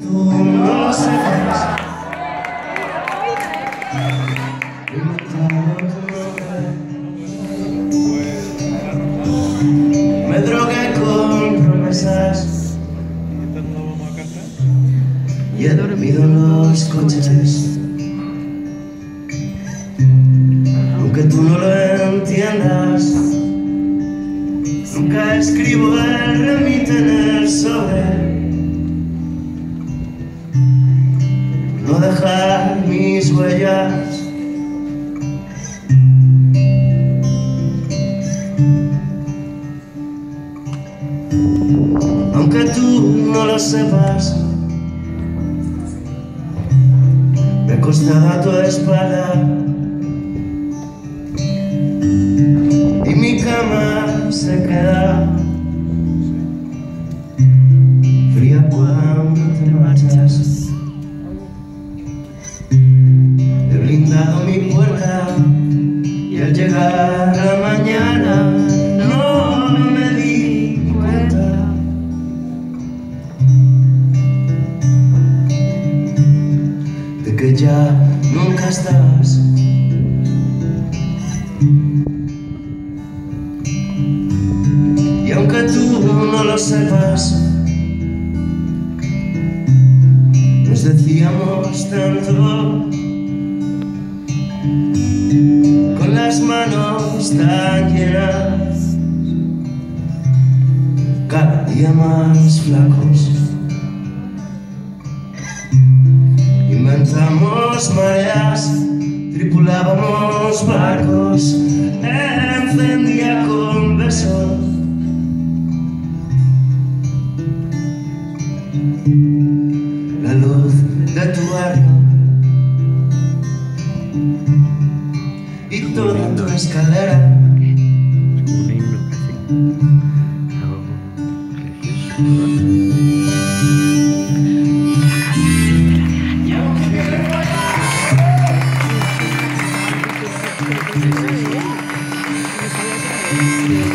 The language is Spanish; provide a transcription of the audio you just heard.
Me drogué con promesas y he dormido en los coches. Aunque tú no lo entiendas, nunca escribo el remite mis huellas. Aunque tú no lo sepas, costado a tu espalda y mi cama se queda fría cuando te marchas. Al llegar la mañana no me di cuenta. de que ya nunca estás. Y aunque tú no lo sepas, nos decíamos tanto, manos tan llenas, cada día más flacos. Inventamos mareas, tripulábamos barcos, encendía con besos. escalera. Un